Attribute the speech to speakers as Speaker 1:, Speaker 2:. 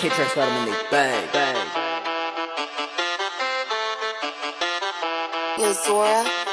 Speaker 1: K-Trax about them and they bang, bang.
Speaker 2: Yo, Zora.